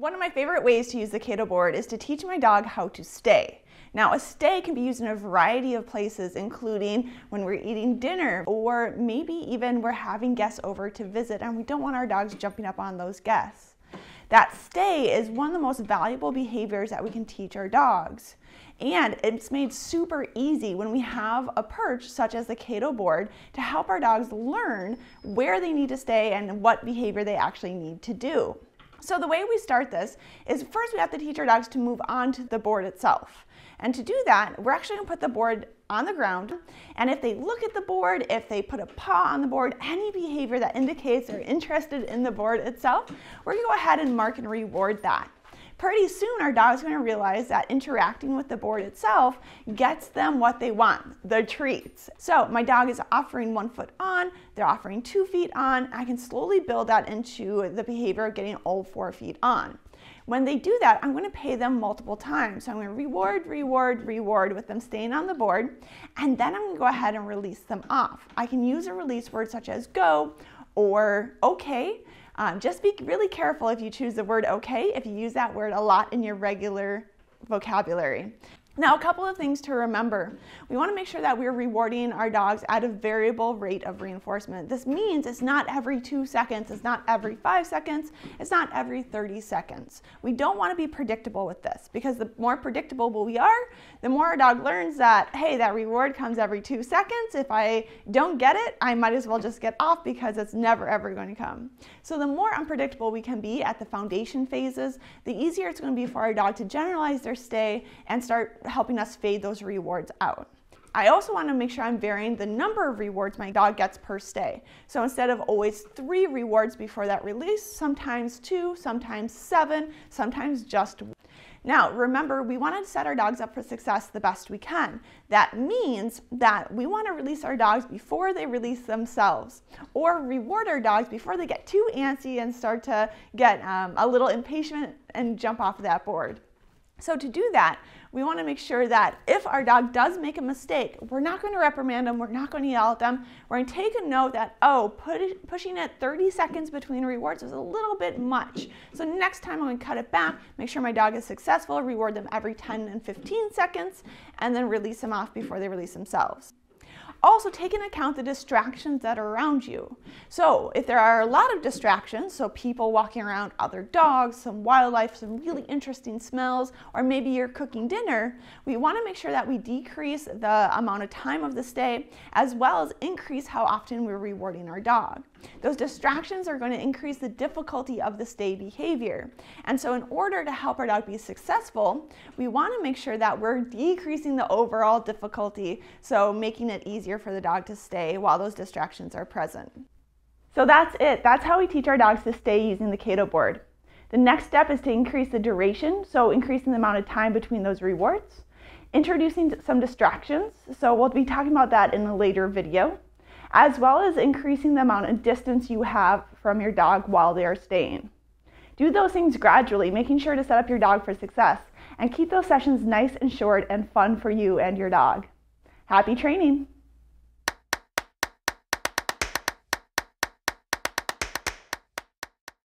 One of my favorite ways to use the Cato board is to teach my dog how to stay. Now, a stay can be used in a variety of places, including when we're eating dinner, or maybe even we're having guests over to visit and we don't want our dogs jumping up on those guests. That stay is one of the most valuable behaviors that we can teach our dogs. And it's made super easy when we have a perch such as the Cato board to help our dogs learn where they need to stay and what behavior they actually need to do. So the way we start this is first we have to teach our dogs to move onto the board itself. And to do that, we're actually gonna put the board on the ground. And if they look at the board, if they put a paw on the board, any behavior that indicates they're interested in the board itself, we're gonna go ahead and mark and reward that pretty soon our dog's going to realize that interacting with the board itself gets them what they want, the treats. So my dog is offering one foot on, they're offering two feet on. I can slowly build that into the behavior of getting all four feet on. When they do that, I'm going to pay them multiple times. So I'm going to reward, reward, reward with them staying on the board, and then I'm going to go ahead and release them off. I can use a release word such as go or okay um, just be really careful if you choose the word okay, if you use that word a lot in your regular vocabulary. Now, a couple of things to remember. We want to make sure that we're rewarding our dogs at a variable rate of reinforcement. This means it's not every two seconds, it's not every five seconds, it's not every 30 seconds. We don't want to be predictable with this because the more predictable we are, the more our dog learns that, hey, that reward comes every two seconds. If I don't get it, I might as well just get off because it's never ever going to come. So the more unpredictable we can be at the foundation phases, the easier it's going to be for our dog to generalize their stay and start helping us fade those rewards out. I also want to make sure I'm varying the number of rewards my dog gets per stay. So instead of always three rewards before that release, sometimes two, sometimes seven, sometimes just one. Now, remember, we want to set our dogs up for success the best we can. That means that we want to release our dogs before they release themselves or reward our dogs before they get too antsy and start to get um, a little impatient and jump off that board. So to do that, we want to make sure that if our dog does make a mistake, we're not going to reprimand them, we're not going to yell at them. We're going to take a note that, oh, it, pushing it 30 seconds between rewards is a little bit much. So next time I'm going to cut it back, make sure my dog is successful, reward them every 10 and 15 seconds, and then release them off before they release themselves. Also take into account the distractions that are around you. So if there are a lot of distractions, so people walking around, other dogs, some wildlife, some really interesting smells, or maybe you're cooking dinner, we want to make sure that we decrease the amount of time of the stay as well as increase how often we're rewarding our dog. Those distractions are going to increase the difficulty of the stay behavior. And so in order to help our dog be successful, we want to make sure that we're decreasing the overall difficulty, so making it easier for the dog to stay while those distractions are present. So that's it. That's how we teach our dogs to stay using the Cato board. The next step is to increase the duration, so increasing the amount of time between those rewards. Introducing some distractions, so we'll be talking about that in a later video as well as increasing the amount of distance you have from your dog while they are staying. Do those things gradually, making sure to set up your dog for success, and keep those sessions nice and short and fun for you and your dog. Happy training!